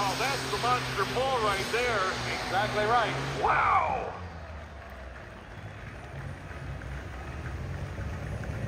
Oh, that's the monster bull right there. Exactly right. Wow!